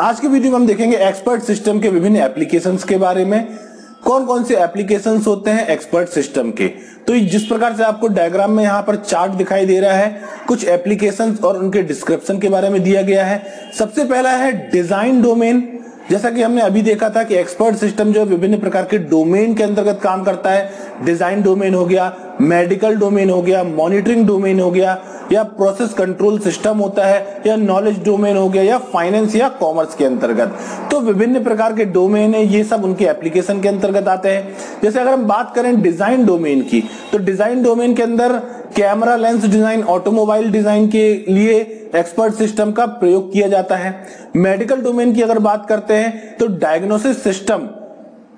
आज के वीडियो में हम देखेंगे एक्सपर्ट सिस्टम के विभिन्न एप्लीकेशंस के बारे में। कौन कौन से एप्लीकेशंस होते हैं एक्सपर्ट सिस्टम के? तो जिस प्रकार से आपको डायग्राम में यहाँ पर चार्ट दिखाई दे रहा है, कुछ एप्लीकेशंस और उनके डिस्क्रिप्शन के बारे में दिया गया है। सबसे पहला है डिज़ाइन डोमेन जैसा कि हमने अभी देखा था कि एक्सपर्ट सिस्टम जो विभिन्न प्रकार के डोमेन के अंतर्गत काम करता है। डिज़ाइन डोमेन हो गया मेडिकल डोमेन हो गया, मॉनिटरिंग डोमेन हो गया, या प्रोसेस कंट्रोल सिस्टम होता है, या नॉलेज डोमेन हो गया, या फाइनेंस या कॉमर्स के अंतर्गत। तो विभिन्न प्रकार के डोमेन है, ये सब उनके एप्लीकेशन के अंतर्गत आते हैं। जैसे अगर हम बात करें डिज़ाइन डोमेन की तो डिज़ाइन डोमेन के अंदर camera lens design, automobile design के लिए एक्सपर्ट सिस्टम का प्रयोग किया जाता है। मेडिकल डोमेन की अगर बात करते हैं तो डायग्नोसिस सिस्टम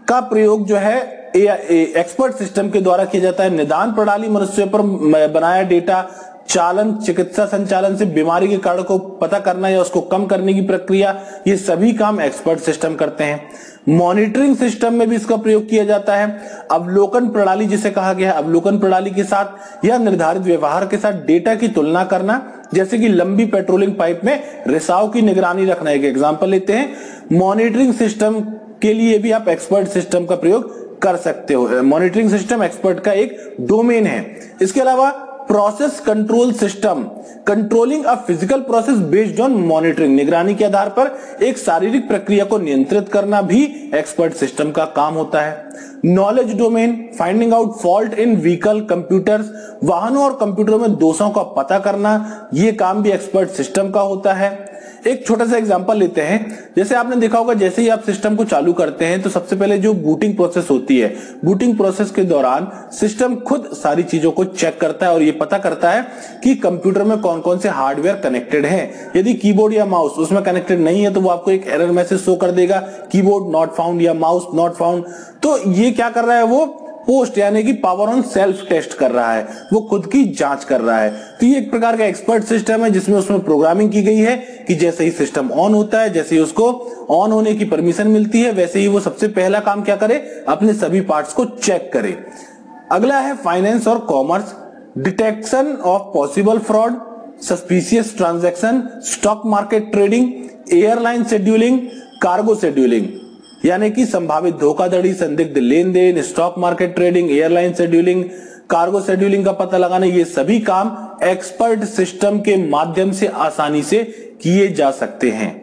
का प्रयोग जो है एक्सपर्ट सिस्टम के द्वारा किया जाता है। निदान प्रणाली मनुष्य पर बनाया डेटा चालन, चिकित्सा संचालन से बीमारी के कारण को पता करना या उसको कम करने की प्रक्रिया, ये सभी काम एक्सपर्ट सिस्टम करते हैं। मॉनिटरिंग सिस्टम में भी इसका प्रयोग किया जाता है। अवलोकन प्रणाली जिसे कहा गया है, अवलोकन प्रणाली के साथ या निर्धारित व्यवहार के साथ डेटा की तुलना करना, जैसे कि लंबी पेट्रोलिंग पाइप में रिसाव की निगरानी रखना। एक एग्ज़ाम्पल लेते हैं। मॉनिटरिंग सिस्टम के लिए भी आप एक्सपर्ट सिस्टम का प्रयोग कर सकते हो। मॉनिटरिंग सिस्टम एक्सपर्ट का एक डोमेन है। इसके अलावा process control system controlling a physical process based on monitoring निगरानी के आधार पर एक शारीरिक प्रक्रिया को नियंत्रित करना भी एक्सपर्ट सिस्टम का काम होता है। Knowledge domain finding out fault in vehicle computers वाहनों और कंप्यूटरों में दोषों का पता करना यह काम भी एक्सपर्ट सिस्टम का होता है। एक छोटा सा एग्जांपल लेते हैं। जैसे आपने देखा होगा, जैसे ही आप सिस्टम को चालू करते हैं तो सबसे पहले जो बूटिंग प्रोसेस होती है बूटिंग प्रोसेस के दौरान सिस्टम खुद सारी चीज़ों को चेक करता है और ये पता करता है कि कंप्यूटर में कौन कौन से हार्डवेयर कनेक्टेड है। यदि कीबोर्ड या माउस उसमें कनेक्टेड नहीं है तो वो आपको एक एरर मैसेज शो कर देगा कीबोर्ड नॉट फाउंड या माउस नॉट फाउंड तो ये क्या कर रहा है वो पोस्ट यानी कि पावर ऑन सेल्फ टेस्ट कर रहा है। वो खुद की जाँच कर रहा है। तो ये एक प्रकार का एक्सपर्ट सिस्टम है, जिसमें उसमें प्रोग्रामिंग की गई है कि जैसे ही सिस्टम ऑन होता है, जैसे ही उसको ऑन होने की परमिशन मिलती है, वैसे ही वो सबसे पहला काम क्या करे? अपने सभी पार्ट्स को चेक करे। अगला है फाइनेंस और commerce detection of possible fraud suspicious transaction stock market trading airline scheduling cargo scheduling यानी कि संभावित धोखाधड़ी, संदिग्ध लेन then stock market trading airline scheduling cargo scheduling का पता लगाना, ये सभी काम एक्सपर्ट सिस्टम के माध्यम से आसानी से किए जा सकते हैं।